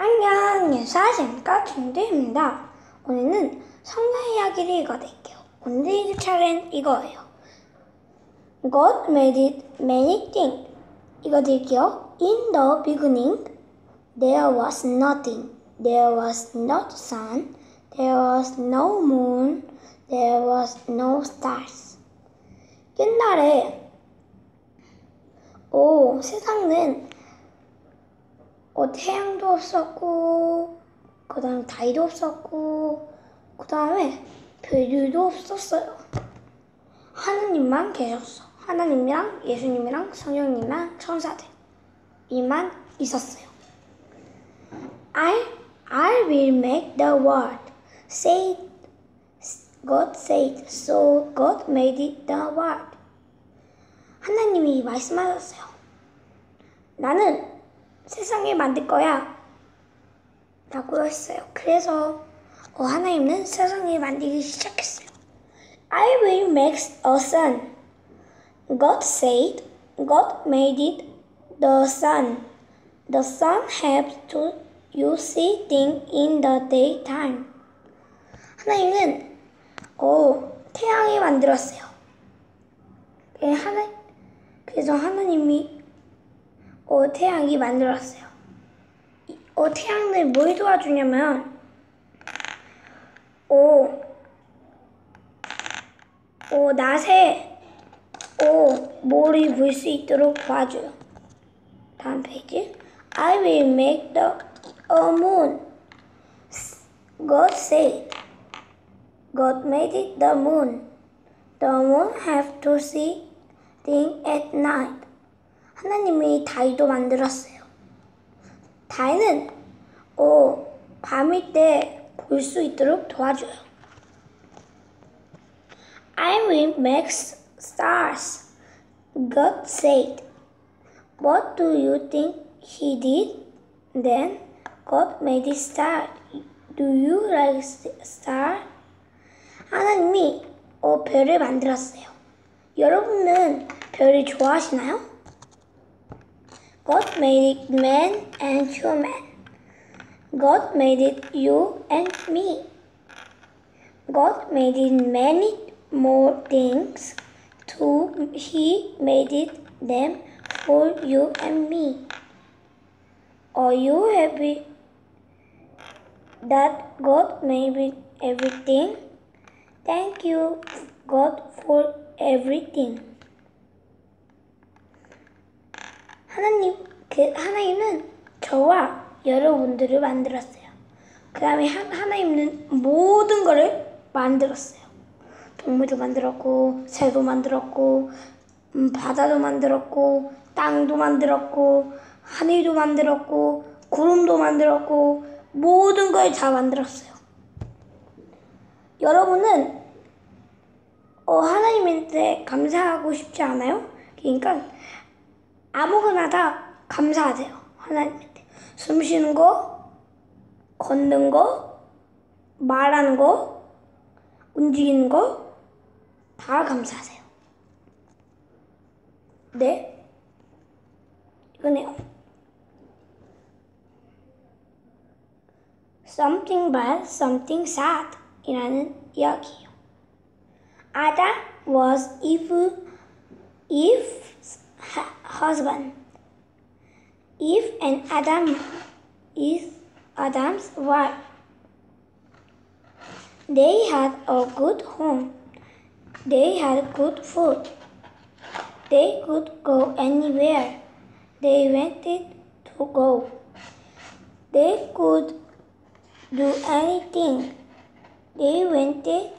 안녕, 유사생과 김두입니다. 오늘은 성경 이야기를 읽어드릴게요. 오늘 읽을 차례는 이거예요. God made it many things. 읽어드릴게요. In the beginning, there was nothing. There was no sun. There was no moon. There was no stars. 옛날에 오 세상은 어, 태양도 없었고 그 다음 달도 없었고 그 다음에 별들도 없었어요. 하나님만 계셨어. 하나님이랑 예수님이랑 성령님이랑 천사들 이만 있었어요. I I will make the world. Said God said so. God made it the world. 하나님이 말씀하셨어요. 나는 세상을 만들 거야. 라고 했어요. 그래서 어, 하나님은 세상을 만들기 시작했어요. I will make a sun. God said, God made it the sun. The sun helps to you see things in the daytime. 하나님은 어, 태양을 만들었어요. 예, 하나, 그래서 하나님이 어, 태양이 만들었어요. 이- 어, 태양을 뭘 도와주냐면, 어, 어, 낮에, 어, 물이 불수 있도록 도와줘요. 다음 페이지. I will make the a moon. God said. God made it the moon. The moon have to see things at night. 하나님이 달도 만들었어요. 달은 어, 밤일 때 볼 수 있도록 도와줘요. I will make stars. God said. What do you think he did? Then God made it star. Do you like star? 하나님이 어, 별을 만들었어요. 여러분은 별을 좋아하시나요? God made it man and human. God made it you and me. God made it many more things too. He made it them for you and me. Are you happy that God made everything? Thank you, God, for everything. 하나님, 그 하나님은 저와 여러분들을 만들었어요. 그 다음에 하나님은 모든 것을 만들었어요. 동물도 만들었고, 새도 만들었고, 음, 바다도 만들었고, 땅도 만들었고, 하늘도 만들었고, 구름도 만들었고, 모든 걸 다 만들었어요. 여러분은 어, 하나님한테 감사하고 싶지 않아요? 그러니까 아무거나 다 감사하세요. 하나님한테. 숨 쉬는 거, 걷는 거, 말하는 거, 움직이는 거 다 감사하세요. 네? 이거네요. Something bad, something sad 이라는 이야기예요. Adam was Eve's hu- husband. Eve and Adam is Adam's wife. They had a good home. They had good food. They could go anywhere they wanted to go. They could do anything they wanted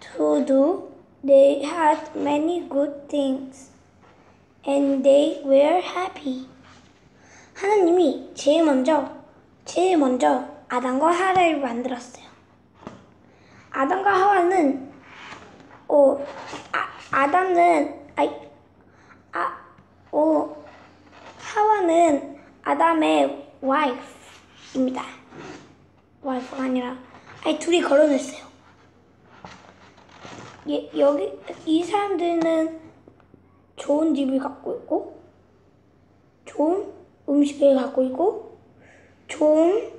to do. They had many good things. And they were happy. 하나님이 제일 먼저, 제일 먼저 아담과 하와를 만들었어요. 아담과 하와는, 어, 아, 아담은, 아이, 아, 어, 하와는 아담의 와이프입니다. 와이프가 아니라, 아니, 둘이 걸어냈어요. 예, 여기, 이 사람들은 좋은 집을 갖고 있고, 좋은 음식을 갖고 있고, 좋은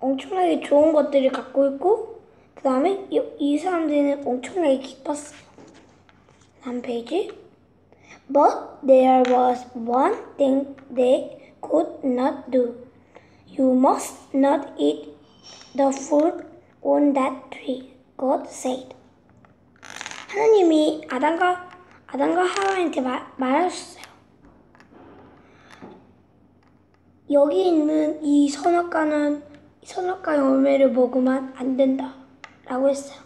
엄청나게 좋은 것들을 갖고 있고 그 다음에 이, 이 사람들은 엄청나게 기뻤어요. 다음 페이지. But there was one thing they could not do. You must not eat the fruit on that tree, God said. 하나님이 아담과 아담과 하와한테 말, 말하셨어요. 여기 있는 이 선악과는 이 선악과 열매를 먹으면 안 된다. 라고 했어요.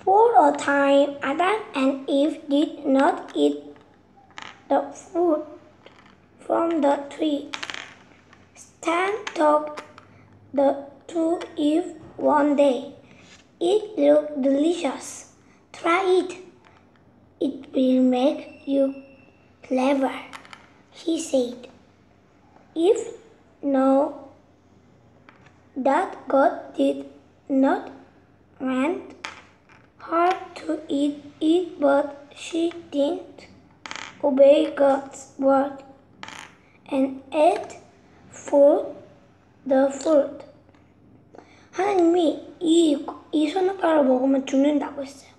For a time, Adam and Eve did not eat the fruit from the tree. Stan took the to Eve one day. It looked delicious. Try it. It will make you clever, he said. If no, that God did not want her to eat it, but she didn't obey God's word and ate fruit, the fruit. 하나님이 이, 이 선악과를 먹으면 죽는다고 했어요.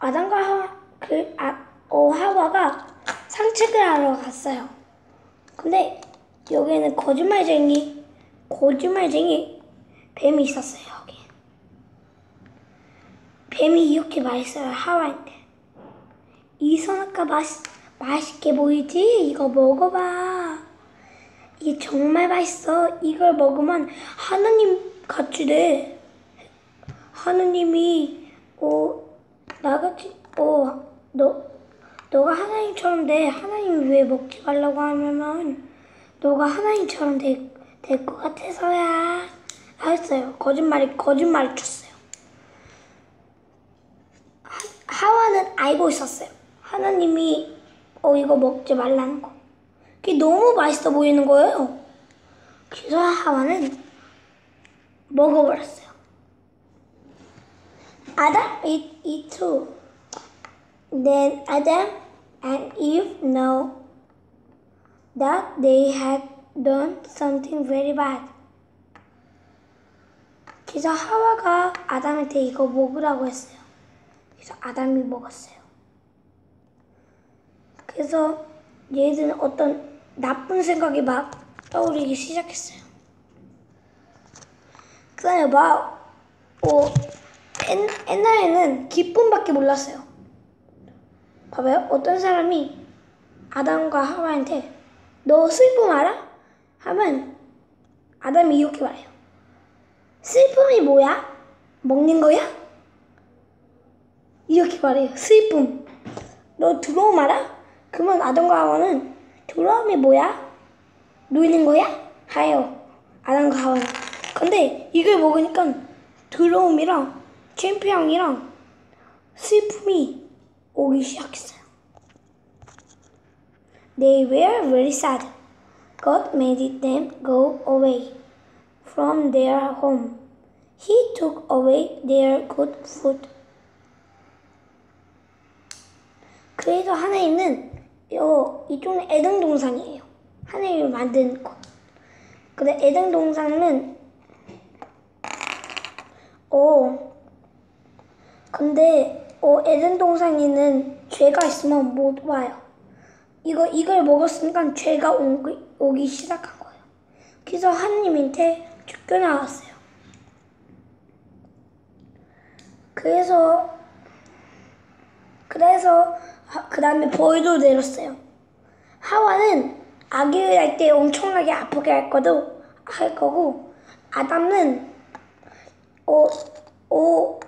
아담과 하와, 그, 아, 어, 하와가 산책을 하러 갔어요. 근데 여기에는 거짓말쟁이, 거짓말쟁이 뱀이 있었어요, 여기. 뱀이 이렇게 말했어요, 하와한테. 이 선악과 맛, 맛있게 보이지? 이거 먹어봐. 이게 정말 맛있어. 이걸 먹으면 하나님 같이 돼. 하나님이, 어, 나같이, 어, 너, 너가 하나님처럼 돼. 하나님이 왜 먹지 말라고 하면은, 너가 하나님처럼 될, 될것 같아서야. 했어요. 거짓말이, 거짓말을 쳤어요. 하, 하와는 알고 있었어요. 하나님이, 어, 이거 먹지 말라는 거. 그게 너무 맛있어 보이는 거예요. 그래서 하와는 먹어버렸어요. Ate it too. Then Adam and Eve know that they had done something very bad. 그래서 하와가 아담한테 이거 먹으라고 했어요. 그래서 아담이 먹었어요. 그래서 얘들은 어떤 나쁜 생각이 막 떠오르기 시작했어요. 그 다음에 막, 어, 옛, 옛날에는 기쁨밖에 몰랐어요. 봐봐요. 어떤 사람이 아담과 하와한테 너 슬픔 알아? 하면 아담이 이렇게 말해요. 슬픔이 뭐야? 먹는 거야? 이렇게 말해요. 슬픔. 너 두려움 알아? 그러면 아담과 하와는 두려움이 뭐야? 누이는 거야? 하요. 아담과 하와는. 근데 이걸 먹으니까 두려움이랑 창피함이랑 슬픔이 오기 시작했어요. They were very sad. God made them go away from their home. He took away their good food. 그래서 하나님은 요 이쪽은 에덴 동산이에요. 하나님이 만든 곳. 근데 에덴 동산은 어 근데 어 에덴 동산에는 죄가 있으면 못 와요. 이거 이걸 먹었으니까 죄가 오기, 오기 시작한 거예요. 그래서 하나님한테 쫓겨나왔어요. 그래서 그래서 그 다음에 벌도 내렸어요. 하와는 아기를 할 때 엄청나게 아프게 할 거도 할 거고 아담은 어, 어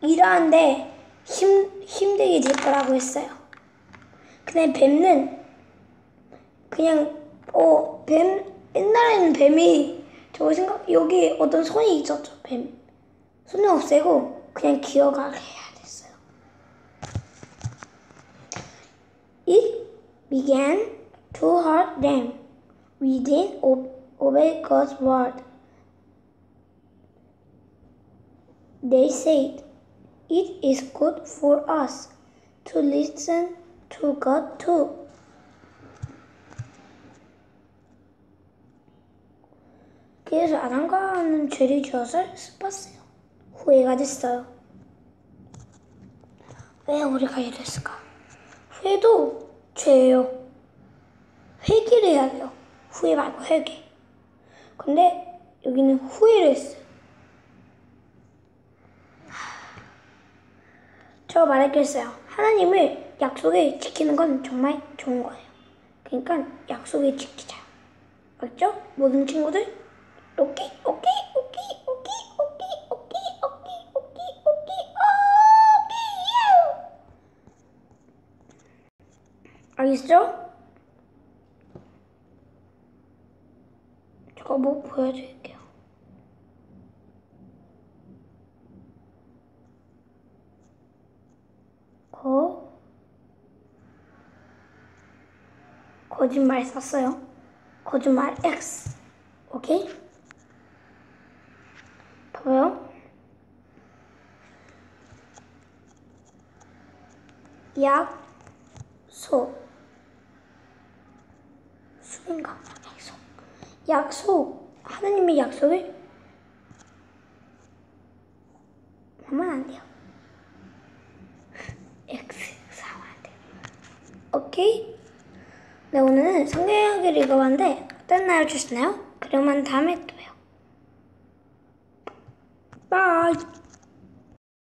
일하는데 힘 힘들게 될 거라고 했어요. 근데 뱀은 그냥 어 뱀 옛날에는 뱀이 저 생각 여기 어떤 손이 있었죠 뱀 손을 없애고 그냥 기어가게 해야 됐어요. It began to hurt them. Didn't obey God's word. They said, It is good for us to listen to God too. 그래서 아담과는 죄를 지어서 슬펐어요. 후회가 됐어요. 왜 우리가 이랬을까? 후회도 죄예요. 회개를 해야 돼요. 후회 말고 회개. 근데 여기는 후회를 했어요. 저 말했겠어요. 하나님을 약속을 지키는 건 정말 좋은 거예요. 그러니까 약속을 지키자. 맞죠? 모든 친구들? 오케이, 오케이, 오케이, 오케이, 오케이, 오케이, 오케이, 오케이, 오케이, 오케이. 알겠죠? 제가 뭐 보여드릴게요. 거 거짓말 썼어요. 거짓말 X. 오케이? 봐봐요. 약속. 수인가? 약속. 약속. 하나님의 약속을 하면 안 돼요. X 사면 안 돼요. 오케이? 네, 오늘은 성경을 읽어봤는데 어땠나요? 주시나요? 그러면 다음에 또 봬요. 바이!